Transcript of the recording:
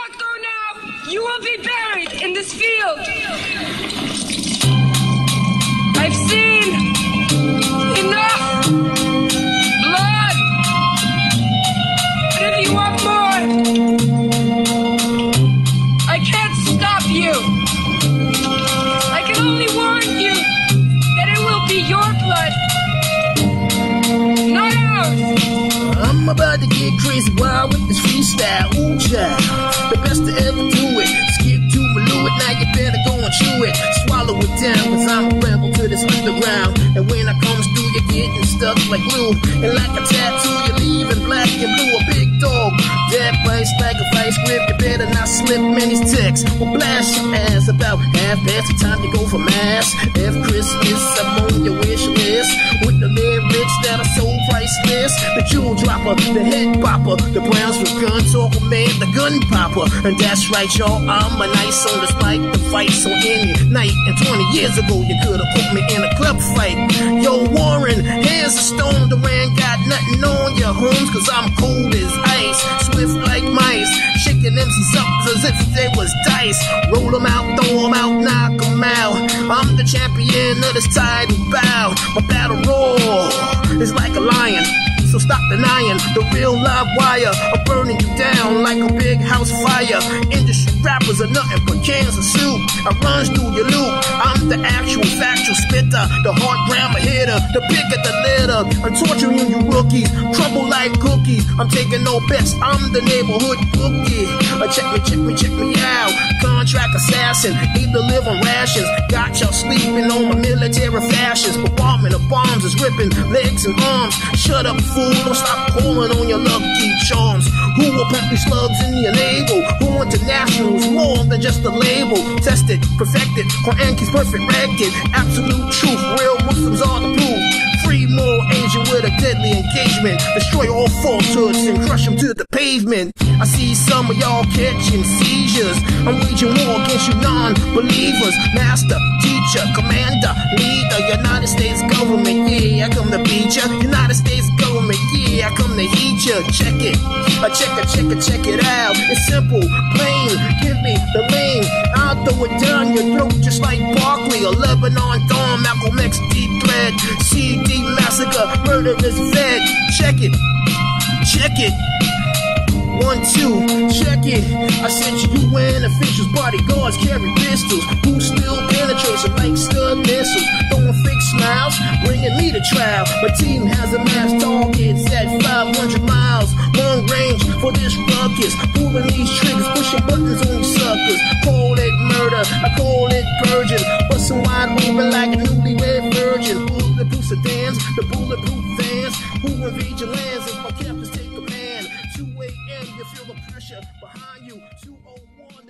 not go now, you will be buried in this field. I've seen enough blood. But if you want more, I can't stop you. I can only warn you that it will be your blood, not ours. I'm about to get crazy wild with this freestyle. Ooh, child. Best to ever do it. Skip to it, now you better go and chew it. Swallow it down, cause I'm a rebel to this underground. And when I comes through, you're getting stuck like glue. And like a tattoo, you're leaving black and blue. A big dog, slip many ticks. Will blast your ass about half past the time you go for mass. If Christmas, I'm on your wish list. With the lyrics that are so priceless. The jewel dropper, the head popper, the Browns with gun talker man, the gun popper. And that's right, y'all, I'm a nice on mic. The fight's on any night. And 20 years ago, you could have put me in a club fight. Yo, Warren, hands of stone, Duran got nothing on your homes, cause I'm cold as ice. Swift like MCs up as if they was dice. Roll them out, throw them out, knock them out. I'm the champion of this title bout. My battle roar is like a lion. Stop denying the real live wire. I'm burning you down like a big house fire. Industry rappers are nothing but cans of soup. I runs through your loop. I'm the actual factual spitter, the hard grammar hitter, the pick of the litter. I'm torturing you rookies, trouble like cookies. I'm taking no bets. I'm the neighborhood bookie. Uh, check me, check me, check me out. Contract assassin, need to live on rations. Got y'all sleeping on my military fashions. Of bombs is ripping legs and arms. Shut up, fool. Don't stop calling on your lucky charms. Who will pump these slugs in your navel? Who internationals more than just a label? Tested, perfected, Quran's perfect record. Absolute truth, real Muslims are the proof. Free moral agent with a deadly engagement. Destroy all falsehoods and crush them to the pavement. I see some of y'all catching seizures. I'm waging war against you non-believers. Master, teacher, uh, commander, leader, United States government. Yeah, I come to beat ya. United States government. Yeah, I come to heat ya. Check it. I check it, check it, check it out. It's simple, plain. Give me the lane. I'll throw it down your throat just like Barkley or Lebanon Dawn, Malcolm X, Deep Thread, CD Massacre, Murderous Fed. Check it, check it. One, two, check it. I sent you UN officials, bodyguards carry pistols. Who still penetrates bringing me to trial. My team has a mass targets at 500 miles. Long range for this ruckus. Pulling these triggers, pushing buttons on suckers. Call it murder, I call it purging. Busting wide open like a newlywed virgin. The bulletproof sedans, the bulletproof vans. Who invade your lands if my captors take command? 2 a.m. You feel the pressure behind you. 201, the death.